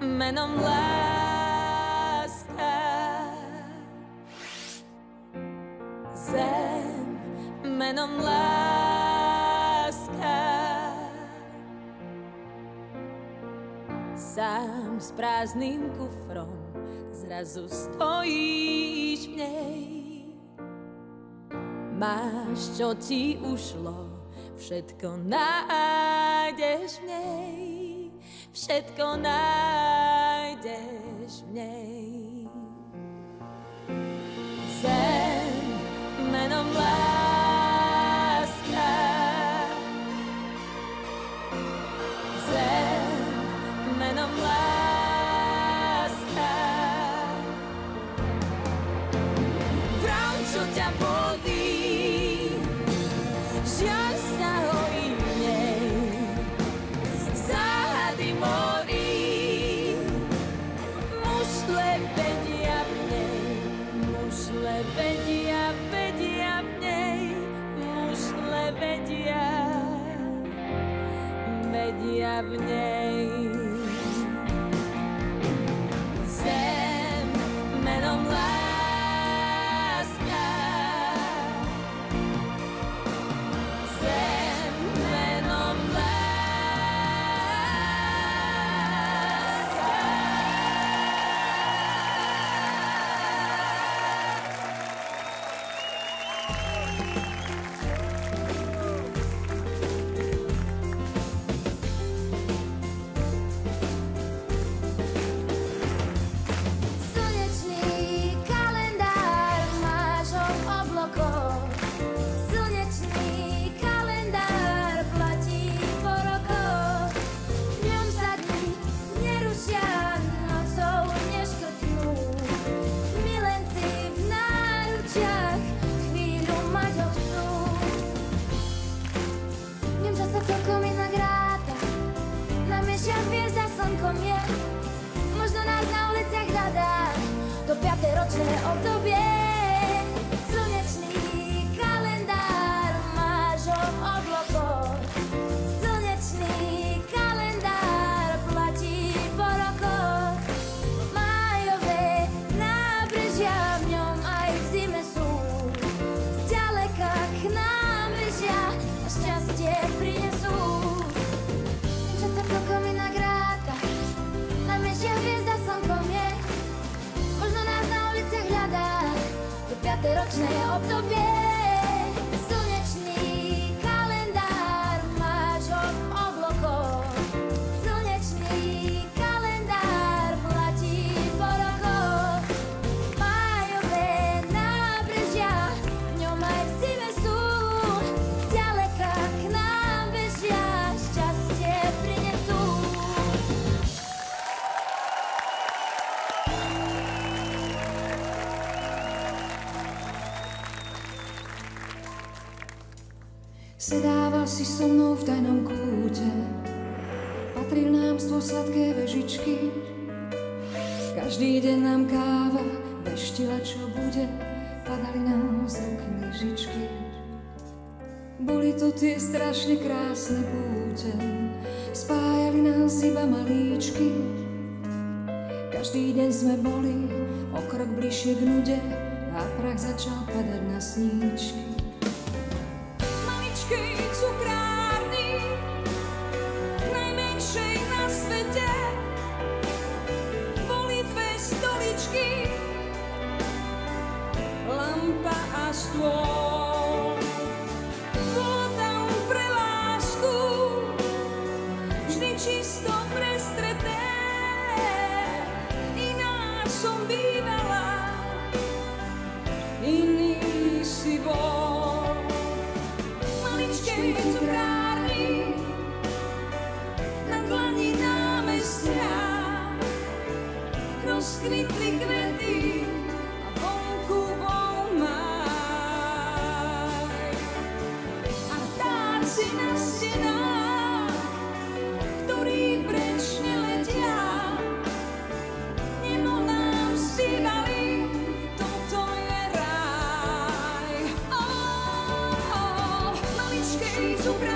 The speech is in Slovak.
menom láska. Zem menom láska. Sám s prázdnym kufrom zrazu stojíš v nej. Máš, čo ti ušlo, všetko nájdeš v nej. Všetko nájdeš v nej. Zem menom láska. Zem menom láska. Vrav, čo ťa bolí, žiaľ vedia v mešia hviezda slnkom je. Možno nás na uliciach hľadá to piaté ročné obdobie. Piaté ročné obdobie. Sedával si so mnou v tajnom kúte, patril nám stvo sladké vežičky. Každý deň nám káva veštila, čo bude, padali nám z ruky lyžičky. Boli to tie strašne krásne púte, spájali nás iba malíčky. Každý deň sme boli o krok bližšie k nude a prach začal padať na sníčky. Stôl. Bolo tam pre lásku, vždy čisto prestreté. Iná som bývala, iný si bol maličkej cukrárni na dlani námestia rozkvitli kvety ráj. Oh, oh, maličkej cukrárni